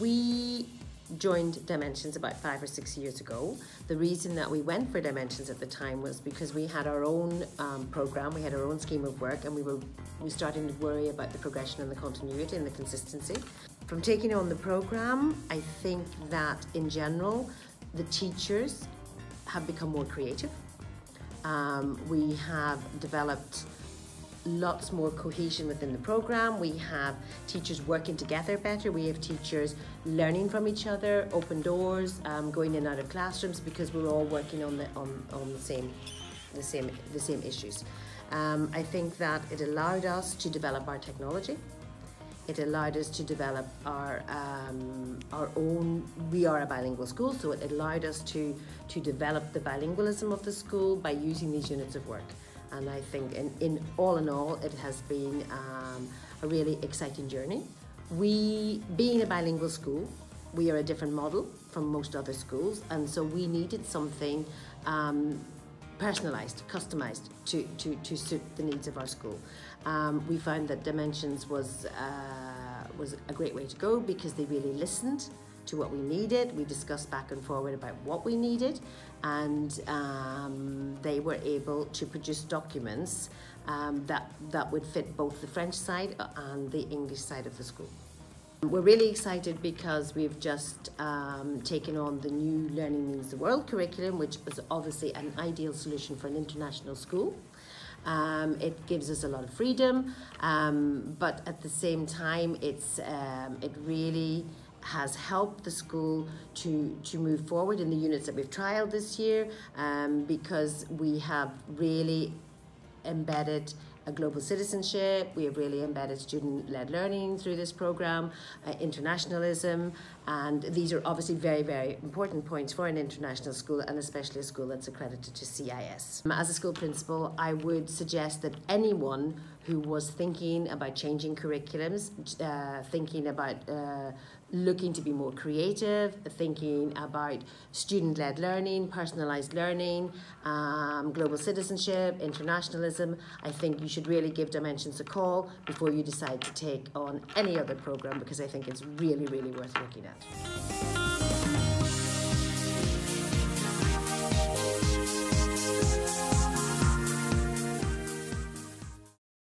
we joined Dimensions about five or six years ago. The reason that we went for Dimensions at the time was because we had our own um, program, we had our own scheme of work, and we were we started to worry about the progression and the continuity and the consistency. From taking on the program, I think that in general, the teachers have become more creative. Um, we have developed lots more cohesion within the program. We have teachers working together better. We have teachers learning from each other, open doors, um, going in and out of classrooms because we're all working on the on, on the same the same the same issues. Um, I think that it allowed us to develop our technology. It allowed us to develop our um, our own. We are a bilingual school, so it allowed us to to develop the bilingualism of the school by using these units of work and I think in, in all in all it has been um, a really exciting journey. We, being a bilingual school, we are a different model from most other schools and so we needed something um, personalised, customised to, to, to suit the needs of our school. Um, we found that Dimensions was, uh, was a great way to go because they really listened to what we needed. We discussed back and forward about what we needed, and um, they were able to produce documents um, that, that would fit both the French side and the English side of the school. We're really excited because we've just um, taken on the new Learning Means the World curriculum, which is obviously an ideal solution for an international school. Um, it gives us a lot of freedom, um, but at the same time, it's um, it really has helped the school to, to move forward in the units that we've trialed this year um, because we have really embedded a global citizenship. We have really embedded student-led learning through this program, uh, internationalism, and these are obviously very, very important points for an international school and especially a school that's accredited to CIS. As a school principal, I would suggest that anyone who was thinking about changing curriculums, uh, thinking about uh, looking to be more creative, thinking about student-led learning, personalised learning, um, global citizenship, internationalism, I think you should really give Dimensions a call before you decide to take on any other programme because I think it's really, really worth looking at.